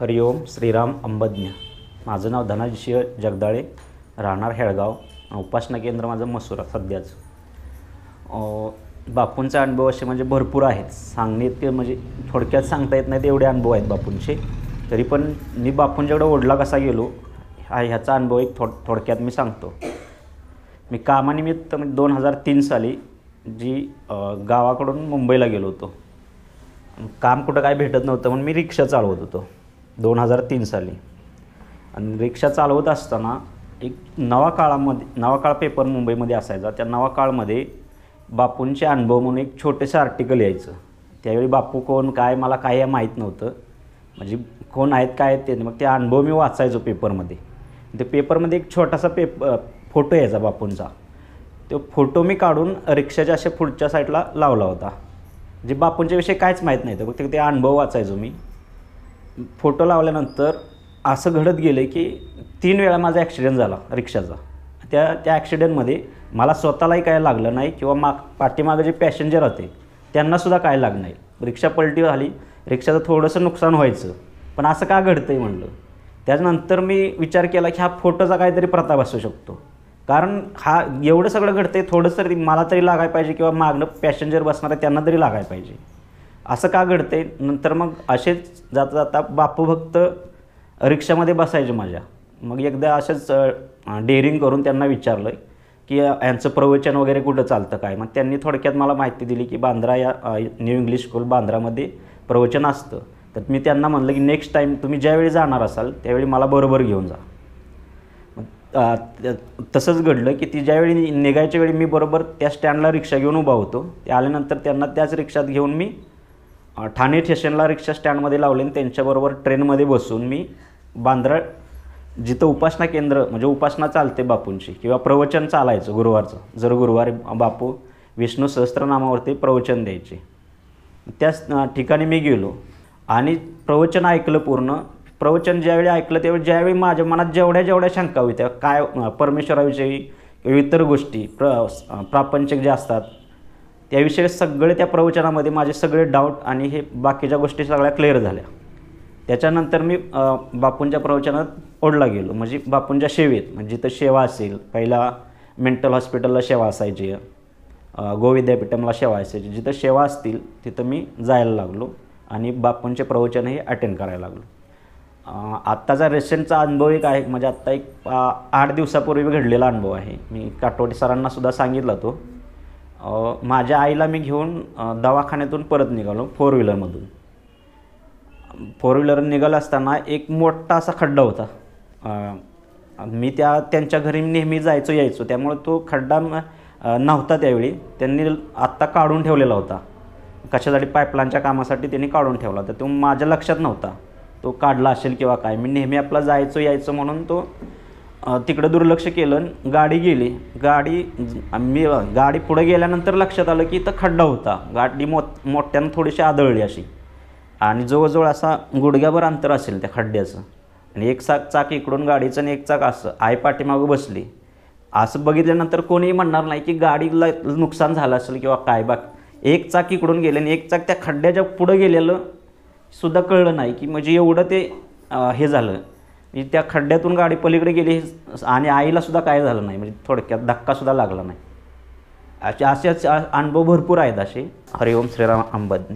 हरिओम श्रीराम अंबज्ञ. माझं नाव धनाजी जगदाळे राहणार हेळगाव. उपासना केंद्र माझं मसुरा सध्याच. बापूंचा अनुभव असे म्हणजे भरपूर आहेत. सांगण्यात म्हणजे थोडक्यात सांगता येत नाहीत एवढे अनुभव आहेत बापूंचे. तरी पण मी बापूंच्याकडे ओढला कसा गेलो हा ह्याचा अनुभव एक थोड थोडक्यात मी सांगतो. मी कामानिमित्त म्हणजे दोन हजार तीन साली जी गावाकडून मुंबईला गेलो होतो. काम कुठं काय भेटत नव्हतं म्हणून मी रिक्षा चालवत होतो. दोन हजार तीन साली. आणि रिक्षा चालवत असताना एक नवा काळामध्ये नवा काळ पेपर मुंबईमध्ये असायचा. त्या नवा काळमध्ये बापूंचे अनुभव म्हणून एक छोटेसं आर्टिकल यायचं. त्यावेळी बापू कोण काय मला काय माहीत नव्हतं. म्हणजे कोण आहेत काय आहेत ते. मग ते अनुभव मी वाचायचो पेपरमध्ये ते पेपरमध्ये एक छोटासा पेप फोटो यायचा बापूंचा. तो फोटो मी काढून रिक्षाच्या अशा पुढच्या साईडला लावला होता. जे बापूंच्या विषयी काहीच माहीत नाही तर फक्त ते अनुभव वाचायचो मी. फोटो लावल्यानंतर असं घडत गेलं की तीन वेळा माझा ॲक्सिडेंट झाला रिक्षाचा. त्या त्या ॲक्सिडेंटमध्ये मला स्वतःलाही काय लागलं नाही किंवा माग पाठीमागं जे पॅसेंजर होते त्यांनासुद्धा काय लागलं नाही. रिक्षा पलटी झाली रिक्षाचं थोडंसं नुकसान व्हायचं. पण असं का घडतं आहे म्हणलं? त्याच्यानंतर मी विचार केला की हा फोटोचा काहीतरी प्रताप असू शकतो. कारण हा एवढं सगळं घडतं आहे थोडंसं तरी मला तरी लागायला पाहिजे किंवा मागणं पॅसेंजर बसणारं त्यांना तरी लागायला पाहिजे. असं का घडते नंतर मग असेच जाता जाता बापू भक्त रिक्षामध्ये बसायचे माझ्या. मग एकदा असंच डेअरिंग करून त्यांना विचारलं की यांचं प्रवचन वगैरे कुठं चालतं काय? मग त्यांनी थोडक्यात मला माहिती दिली की बांद्रा या न्यू इंग्लिश स्कूल बांद्रामध्ये प्रवचन असतं. तर मी त्यांना म्हणलं की नेक्स्ट टाईम तुम्ही ज्यावेळी जाणार असाल त्यावेळी मला बरोबर घेऊन जा. तसंच घडलं की ती ज्यावेळी निघायच्या वेळी मी बरोबर त्या स्टँडला रिक्षा घेऊन उभा होतो. ते आल्यानंतर त्यांना त्याच रिक्षात घेऊन मी ठाणे स्टेशनला रिक्षा स्टँडमध्ये लावले आणि त्यांच्याबरोबर ट्रेनमध्ये बसून मी बांद्रा जिथं उपासना केंद्र म्हणजे उपासना चालते बापूंची किंवा प्रवचन चालायचं गुरुवारचं. जर गुरुवारी बापू विष्णू सहस्त्रनामावरती प्रवचन द्यायचे. त्याच ठिकाणी मी गेलो आणि प्रवचन ऐकलं पूर्ण. प्रवचन ज्यावेळी ऐकलं त्यावेळी ज्यावेळी माझ्या मनात जेवढ्या जेवढ्या शंका होत्या काय परमेश्वराविषयी किंवा इतर गोष्टी प्र प्रापंचक जे असतात त्याविषयी सगळे त्या प्रवचनामध्ये माझे सगळे डाऊट आणि हे बाकीच्या गोष्टी सगळ्या क्लिअर झाल्या. त्याच्यानंतर मी बापूंच्या प्रवचनात ओढला गेलो. म्हणजे बापूंच्या सेवेत म्हणजे जिथं सेवा असेल पहिला मेंटल हॉस्पिटलला सेवा असायची. अ, गो विद्यापीठमला सेवा असायची. जिथं सेवा असतील तिथं मी जायला लागलो आणि बापूंचे प्रवचनही अटेंड करायला लागलो. आत्ताचा रेसेंटचा अनुभव एक आहे. म्हणजे आत्ता एक आठ दिवसापूर्वी घडलेला अनुभव आहे. मी काटोटे सरांनासुद्धा सांगितला तो माझ्या आईला मी घेऊन दवाखान्यातून परत निघालो फोर व्हीलरमधून फोर व्हीलर निघाला असताना एक मोठा असा खड्डा होता. मी त्या त्यांच्या घरी नेहमी जायचो यायचो. त्यामुळे तो खड्डा नव्हता त्यावेळी. त्यांनी आत्ता काढून ठेवलेला होता. कशासाठी? पाईपलाईनच्या कामासाठी त्यांनी काढून ठेवला तर तो माझ्या लक्षात नव्हता. तो काढला असेल किंवा काय? मी नेहमी आपला जायचो यायचो म्हणून तो तिकडं दुर्लक्ष केलं आणि गाडी गेली. गाडी मी गाडी पुढं गेल्यानंतर लक्षात आलं की इथं खड्डा होता. गाडी मो मोठ्यानं थोडीशी आदळली अशी. आणि जवळजवळ असा गुडघ्याभर अंतर असेल त्या खड्ड्याचं. आणि एक चाक चाक इकडून गाडीचं आणि एक चाक असं. आई पाठीमागं बसली. असं बघितल्यानंतर कोणीही म्हणणार नाही की गाडीला नुकसान झालं असेल किंवा काय बा एक चाक इकडून गेले आणि एक चाक त्या खड्ड्याच्या पुढं गेलेलं सुद्धा कळलं नाही की म्हणजे एवढं ते हे झालं. म्हणजे त्या खड्ड्यातून गाडी पलीकडे गेली आणि आईला सुद्धा काय झालं नाही म्हणजे थोडक्यात धक्कासुद्धा लागला नाही. असे असे अनुभव भरपूर आहेत असे. हरिओम श्रीराम अंबदने.